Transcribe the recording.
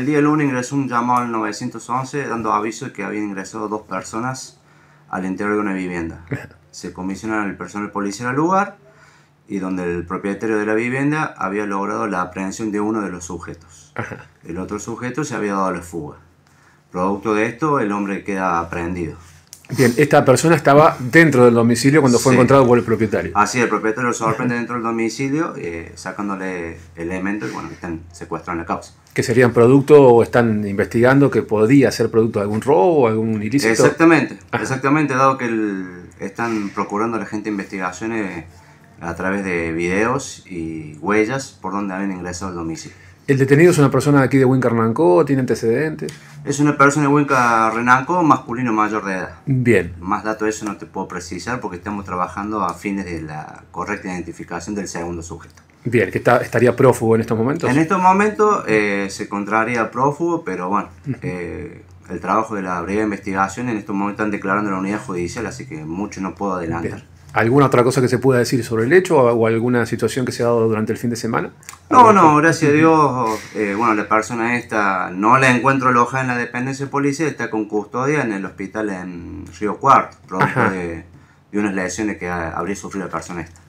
El día lunes ingresó un llamado al 911 dando aviso de que habían ingresado dos personas al interior de una vivienda. Se comisiona el personal policial al lugar y donde el propietario de la vivienda había logrado la aprehensión de uno de los sujetos. El otro sujeto se había dado a la fuga. Producto de esto, el hombre queda aprehendido. Bien, esta persona estaba dentro del domicilio cuando fue Sí. encontrado por el propietario. Así, el propietario lo sorprende dentro del domicilio, eh, sacándole elementos bueno, que están secuestrando la causa. Que serían producto o están investigando que podía ser producto de algún robo o algún ilícito. Exactamente, Ajá. exactamente, dado que el- están procurando a la gente investigaciones a través de videos y huellas por donde habían ingresado al domicilio. El detenido es una persona de aquí de Wincarnancó, tiene antecedentes. Es una persona de Huinca Renanco, masculino mayor de edad. Bien, Más datos de eso no te puedo precisar porque estamos trabajando a fines de la correcta identificación del segundo sujeto. bien, que está, estaría prófugo en estos momentos. En estos momentos eh, se encontraría prófugo, pero bueno, eh, el trabajo de la de investigación en estos momentos están declarando la unidad judicial, así que mucho no puedo adelantar. Bien. ¿Alguna otra cosa que se pueda decir sobre el hecho o, o alguna situación que se ha dado durante el fin de semana? No, no, gracias a Dios, eh, bueno, la persona esta no la encuentro alojada en la dependencia policial, está con custodia en el hospital en Río Cuarto, producto de, de unas lesiones que ha- habría sufrido la persona esta.